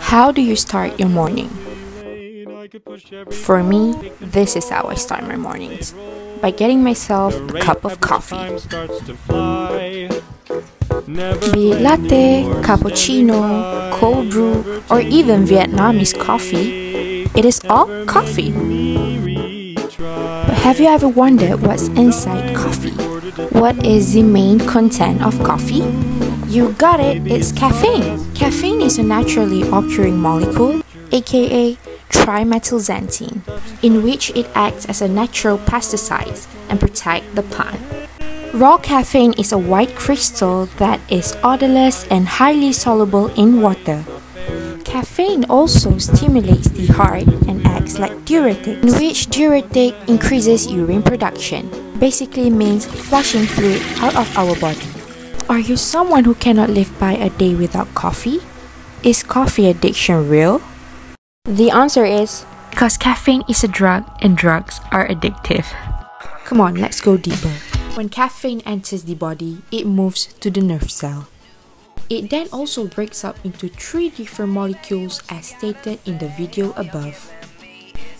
How do you start your morning? For me, this is how I start my mornings by getting myself a cup of coffee. Be it latte, cappuccino, cold brew, or even Vietnamese coffee, it is all coffee. But have you ever wondered what's inside coffee? What is the main content of coffee? You got it, it's caffeine. Caffeine is a naturally occurring molecule, aka trimethylxanthine, in which it acts as a natural pesticide and protect the plant. Raw caffeine is a white crystal that is odorless and highly soluble in water. Caffeine also stimulates the heart and acts like diuretic, in which diuretic increases urine production, basically means flushing fluid out of our body. Are you someone who cannot live by a day without coffee? Is coffee addiction real? The answer is because caffeine is a drug and drugs are addictive. Come on, let's go deeper. When caffeine enters the body, it moves to the nerve cell. It then also breaks up into three different molecules as stated in the video above.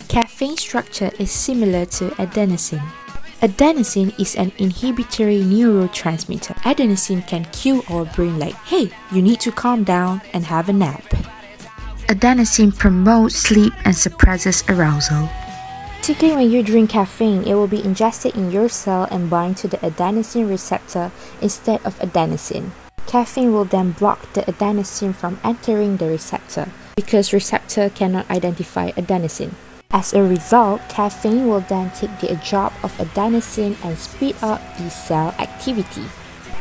Caffeine structure is similar to adenosine. Adenosine is an inhibitory neurotransmitter. Adenosine can cue our brain like, hey, you need to calm down and have a nap. Adenosine promotes sleep and suppresses arousal. Typically, when you drink caffeine, it will be ingested in your cell and bind to the adenosine receptor instead of adenosine. Caffeine will then block the adenosine from entering the receptor because receptor cannot identify adenosine. As a result, caffeine will then take the job of adenosine and speed up the cell activity.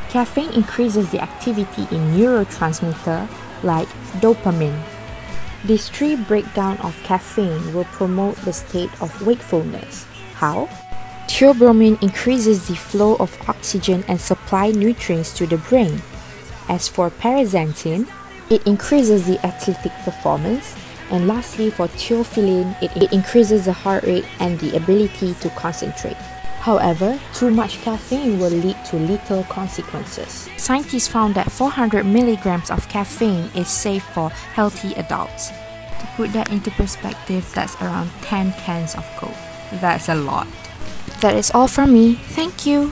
Caffeine increases the activity in neurotransmitter like dopamine. This three breakdown of caffeine will promote the state of wakefulness. How? Theobromine increases the flow of oxygen and supply nutrients to the brain. As for paraxanthine, it increases the athletic performance. And lastly, for theophylline, it, it increases the heart rate and the ability to concentrate. However, too much caffeine will lead to lethal consequences. Scientists found that 400 milligrams of caffeine is safe for healthy adults. To put that into perspective, that's around 10 cans of Coke. That's a lot. That is all from me. Thank you.